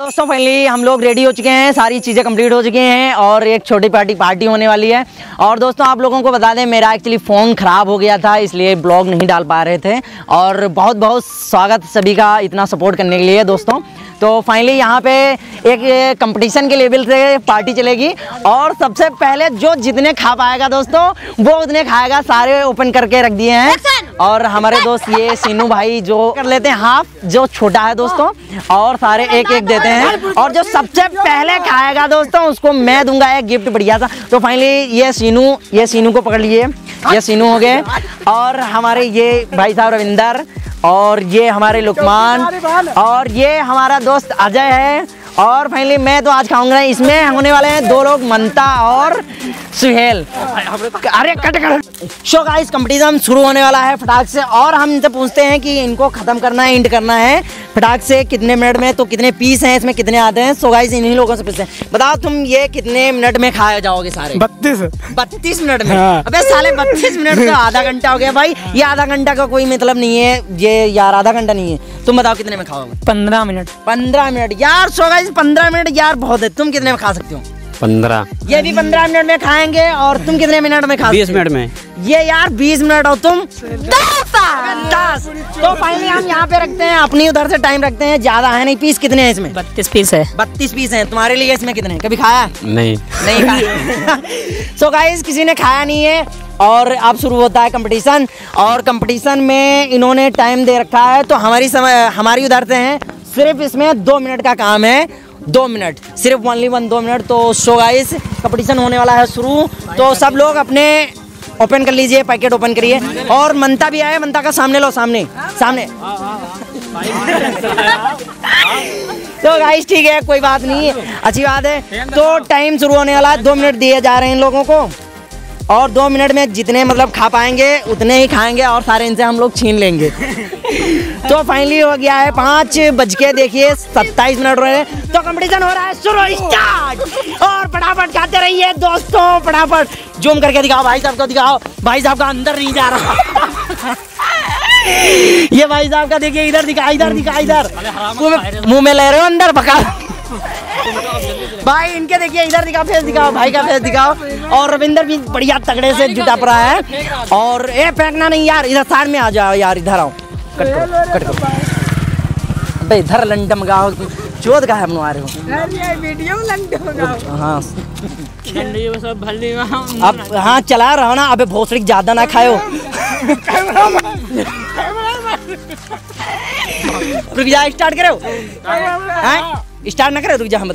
दोस्तों फाइनली हम लोग रेडी हो चुके हैं। सारी चीज़ें कंप्लीट हो चुकी हैं और एक छोटी पार्टी पार्टी होने वाली है। और दोस्तों, आप लोगों को बता दें, मेरा एक्चुअली फ़ोन ख़राब हो गया था, इसलिए ब्लॉग नहीं डाल पा रहे थे। और बहुत बहुत स्वागत सभी का इतना सपोर्ट करने के लिए दोस्तों। तो फाइनली यहाँ पे एक कंपटीशन के लेवल से पार्टी चलेगी। और सबसे पहले जो जितने खा पाएगा दोस्तों, वो उतने खाएगा। सारे ओपन करके रख दिए हैं। और हमारे दोस्त ये सीनू भाई जो कर लेते हैं हाफ़ जो छोटा है दोस्तों और सारे एक एक देते हैं। और जो सबसे पहले खाएगा दोस्तों उसको मैं दूँगा एक गिफ्ट बढ़िया सा। तो फाइनली ये सीनू ये सीनू को पकड़ लिए। ये सीनू हो गए। और हमारे ये भाई साहब रविंदर और ये हमारे लुकमान और ये हमारा दोस्त अजय है। और फाइनली मैं तो आज खाऊँगा। इसमें होने वाले हैं दो लोग मनता और सुहेल। अरे cut cut. Show guys competition शुरू होने वाला है फटाक से और हम इनसे पूछते हैं कि इनको खत्म करना है इंड करना है। फटाक से कितने मिनट में तो कितने पीस हैं इसमें कितने आते हैं? सो गाइस इन्हीं लोगों से पूछते हैं। बताओ तुम ये कितने मिनट में खाए जाओगे सारे? बत्तीस। बत्तीस मिनट में? हाँ। अबे साले बत्तीस मिनट में आधा घंटा हो गया। भाई ये आधा घंटा का कोई मतलब नहीं है। ये यार आधा घंटा नहीं है। तुम बताओ कितने में खाओगे? पंद्रह मिनट। पंद्रह मिनट। यार सो गाइस पंद्रह मिनट यार बहुत है। तुम कितने में खा सकते हो? पंद्रह। ये भी पंद्रह मिनट में खाएँगे और तुम कितने मिनट में खा बीस मिनट में। ये यार बीस मिनट और तुम दस। दस। तो फाइनली हम यहाँ पे रखते हैं अपनी उधर से टाइम रखते हैं। ज़्यादा है नहीं पीस कितने हैं इसमें? बत्तीस पीस है। बत्तीस पीस हैं। तुम्हारे लिए इसमें कितने हैं? कभी खाया? नहीं। नहीं खाया। सो गाइस किसी ने खाया नहीं है और अब शुरू होता है कंपटीशन और कंपटीशन में इन्होंने टाइम दे रखा है। तो हमारी समय हमारी उधर से हैं। सिर्फ़ इसमें दो मिनट का काम है। दो मिनट, सिर्फ़ ओनली वन दो मिनट। तो सो गाइस कंपटीशन होने वाला है शुरू। तो सब लोग अपने ओपन कर लीजिए पैकेट ओपन करिए। और मनता भी आया मनता का सामने लो, सामने। सामने। तो गाइस ठीक है, कोई बात नहीं। अच्छी बात है। तो टाइम शुरू होने वाला है। दो मिनट दिए जा रहे हैं इन लोगों को। और दो मिनट में जितने मतलब खा पाएँगे उतने ही खाएँगे और सारे इनसे हम लोग छीन लेंगे। तो फाइनली हो गया है पाँच बज के देखिए सत्ताईस मिनट हो रहे तो कंपटीशन हो रहा है शुरू स्टार्ट और फटाफट खाते रहिए दोस्तों फटाफट। जूम करके दिखाओ भाई साहब को दिखाओ। भाई साहब का अंदर नहीं जा रहा। ये भाई साहब का देखिए इधर दिखा इधर दिखा इधर। मुँह में ले रहे हो अंदर पका। भाई, इनके देखिए, इधर दिखाओ फेस दिखाओ, भाई का फेस दिखाओ। और रविंदर भी बढ़िया तगड़े से जुटा पड़ा है। और ए, फेंकना नहीं यार, इधर साइड में आ जाओ यार, इधर आओ। कट करो कट करो। अबे, इधर लंडम गाओ चोद का है बनवा रहे हो। हाँ अब हाँ चला रहा ना, अबे भोसड़ी ज़्यादा ना खाओ रुक जा, स्टार्ट करो। स्टार्ट ना करे रुक जा हम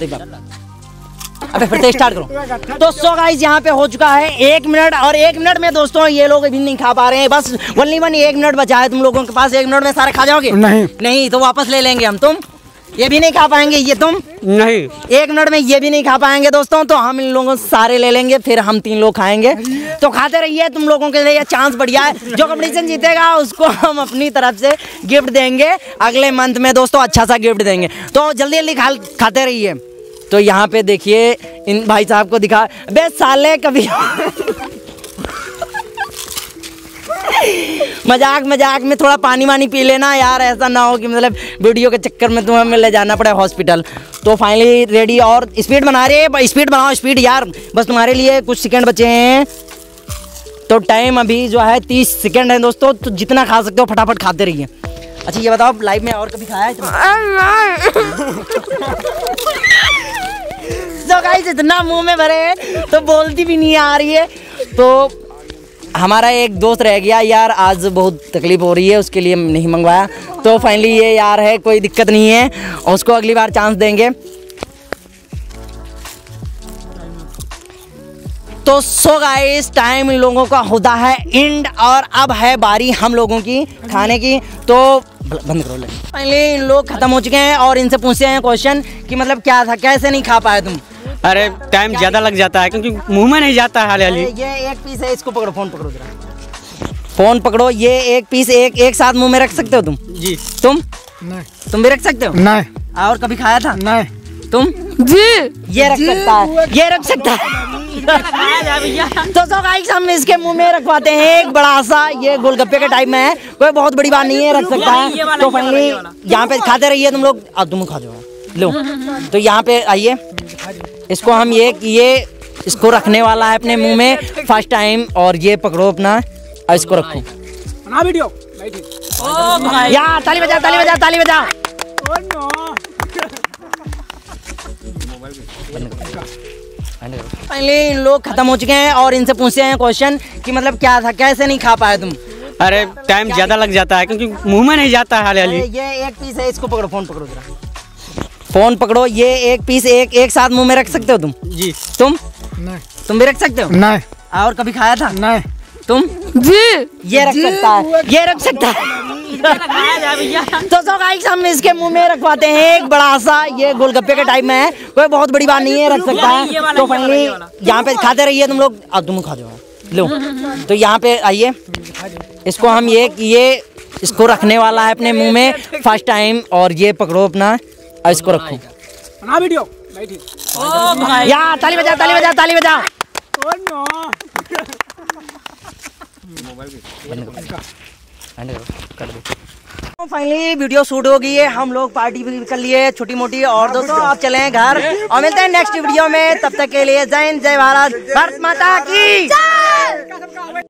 अबे फिर से स्टार्ट करो। तो सो गाइस यहाँ पे हो चुका है एक मिनट और एक मिनट में दोस्तों ये लोग अभी नहीं खा पा रहे हैं। बस वनली वन एक मिनट बचा है तुम लोगों के पास। एक मिनट में सारे खा जाओगे? नहीं। नहीं तो वापस ले लेंगे हम तुम? ये भी नहीं खा पाएँगे ये तुम? नहीं। एक मिनट में ये भी नहीं खा पाएँगे दोस्तों तो हम इन लोगों से सारे ले लेंगे फिर हम तीन लोग खाएँगे। तो खाते रहिए तुम लोगों के लिए ये चांस बढ़िया है। जो कंपटीशन जीतेगा उसको हम अपनी तरफ़ से गिफ्ट देंगे। अगले मंथ में दोस्तों अच्छा सा गिफ्ट देंगे। तो जल्दी जल्दी खा खाते रहिए। तो यहाँ पे देखिए इन भाई साहब को दिखा बे साले कभी मज़ाक मज़ाक में थोड़ा पानी वानी पी लेना यार, ऐसा ना हो कि मतलब वीडियो के चक्कर में तुम्हें ले जाना पड़े हॉस्पिटल तो फाइनली रेडी और स्पीड बना रहे स्पीड बनाओ स्पीड यार। बस तुम्हारे लिए कुछ सेकंड बचे हैं। तो टाइम अभी जो है तीस सेकंड है दोस्तों तो जितना खा सकते हो, फटाफट खाते रहिए। अच्छा ये बताओ लाइव में और कभी खाया है तो गाइस इतना मुँह में भरे हैं तो बोलती भी नहीं आ रही है। तो हमारा एक दोस्त रह गया, यार आज बहुत तकलीफ़ हो रही है, उसके लिए नहीं मंगवाया। तो फाइनली ये यार है, कोई दिक्कत नहीं है उसको अगली बार चांस देंगे। तो सो गाइस टाइम इन लोगों का होता है इंड और अब है बारी हम लोगों की खाने की। तो बंद करो फाइनली इन लोग खत्म हो चुके हैं, और इनसे पूछते हैं क्वेश्चन कि मतलब क्या था, कैसे नहीं खा पाए तुम? अरे टाइम ज़्यादा लग जाता है क्योंकि मुँह में नहीं जाता है हाल हाल ये एक पीस है इसको पकड़ो फ़ोन पकड़ो जरा। फ़ोन पकड़ो ये एक पीस एक एक साथ मुँह में रख सकते हो तुम? जी। तुम? नहीं। तुम भी रख सकते हो? नहीं। और कभी खाया था? नहीं। तुम? जी। ये रख सकता है ये रख सकता है। तो सो गाइस हम इसके मुँह में रखवाते हैं एक बड़ा सा ये गोलगप्पे के टाइप में है। कोई बहुत बड़ी बात नहीं है रख सकता है। तो फाइनली यहाँ पे खाते रहिए तुम लोग। अब तुम खा जाओ। लो। तो यहाँ पे आइए। इसको हम ये ये इसको रखने वाला है अपने मुँह में फ़र्स्ट टाइम और ये पकड़ो अपना और इसको रखो। बना वीडियो। या ताली बजा ताली बजा ताली बजा पहले इन लोग खत्म हो चुके हैं और इनसे पूछते हैं क्वेश्चन कि मतलब क्या था कैसे नहीं खा पाए तुम? अरे टाइम ज़्यादा लग जाता है क्योंकि मुँह में नहीं जाता है हाल अरे ये एक पीस है इसको पकड़ो फ़ोन पकड़ो जरा। फ़ोन पकड़ो ये एक पीस एक एक साथ मुँह में रख सकते हो तुम? जी। तुम? नहीं। तुम भी रख सकते हो? नहीं। और कभी खाया था? नहीं। तुम? जी। ये रख सकता है। ये रख सकता है। तो सो गाइस हम इसके मुँह में रखवाते हैं एक बड़ा सा ये गोलगप्पे के टाइप में है। कोई बहुत बड़ी बात नहीं है रख सकता है। तो फाइनली यहाँ पे खाते रहिए तुम लोग। अब तुम खा जाओ। लो। तो यहाँ पे आइए। इसको हम ये ये इसको रखने वाला है अपने मुँह में। फ़र्स्ट टाइम और ये पकड़ो अपना। और इसको रखो। बना वीडियो। बैठिए या ताली बजा ताली बजा ताली बजा। फाइनली वीडियो शूट हो गई है हम लोग पार्टी भी कर लिए छोटी मोटी और दोस्तों आप चले हैं घर और मिलते हैं नेक्स्ट वीडियो में। तब तक के लिए जय हिंद जय भारत भारत माता की।